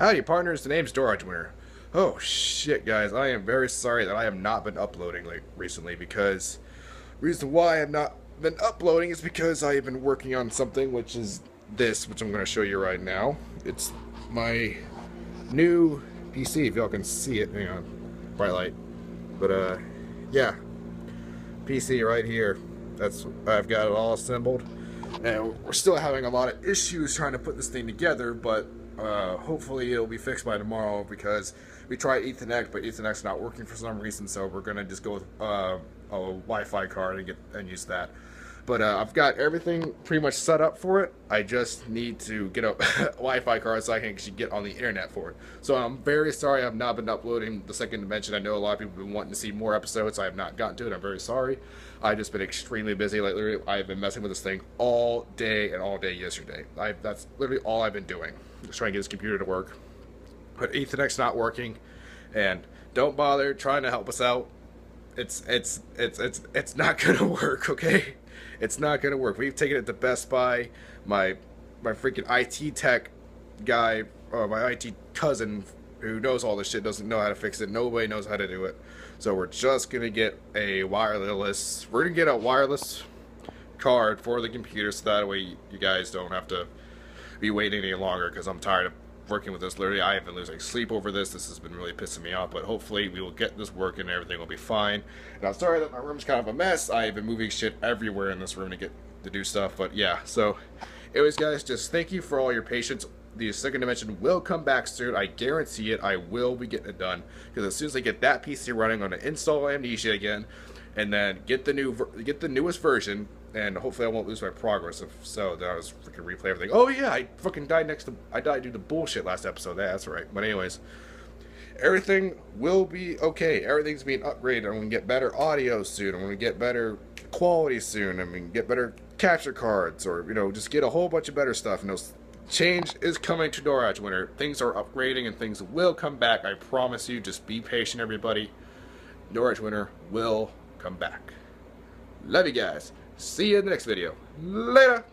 Howdy, partners. The name's Dorage Winner. Oh shit, guys! I am very sorry that I have not been uploading like recently because reason why I have not been uploading is because I have been working on something which is this, which I'm going to show you right now. It's my new PC. If y'all can see it, hang on, bright light. But uh, yeah, PC right here. That's I've got it all assembled, and we're still having a lot of issues trying to put this thing together. But uh, hopefully it'll be fixed by tomorrow because we tried Ethernet, but Ethernet's not working for some reason. So we're gonna just go with uh, a Wi-Fi card and get and use that. But uh, I've got everything pretty much set up for it. I just need to get a Wi-Fi card so I can actually get on the internet for it. So I'm very sorry I've not been uploading the second dimension. I know a lot of people have been wanting to see more episodes. I have not gotten to it. I'm very sorry. I've just been extremely busy lately. I've been messing with this thing all day and all day yesterday. I, that's literally all I've been doing. Just trying to get this computer to work. But Ethernet's not working. And don't bother trying to help us out. It's it's it's it's it's not gonna work, okay? It's not gonna work. We've taken it to Best Buy. My my freaking IT tech guy, or my IT cousin who knows all this shit doesn't know how to fix it. Nobody knows how to do it. So we're just gonna get a wireless. We're gonna get a wireless card for the computer, so that way you guys don't have to be waiting any longer. Because I'm tired of working with this. Literally, I have been losing sleep over this. This has been really pissing me off. But hopefully, we will get this working and everything will be fine. And I'm sorry that my room's kind of a mess. I've been moving shit everywhere in this room to get to do stuff. But yeah, so anyways, guys, just thank you for all your patience. The second dimension will come back soon. I guarantee it. I will be getting it done because as soon as I get that PC running, I'm gonna install Amnesia again, and then get the new get the newest version and hopefully I won't lose my progress. If so, then I was freaking replay everything. Oh yeah, I fucking died next to I died due to bullshit last episode. That's right. But anyways, everything will be okay. Everything's being upgraded. I'm gonna get better audio soon. I'm gonna get better quality soon. I'm gonna get better capture cards, or you know, just get a whole bunch of better stuff. And those change is coming to Dorage Winner. Things are upgrading and things will come back. I promise you. Just be patient, everybody. Dorage Winner will come back. Love you guys. See you in the next video. Later.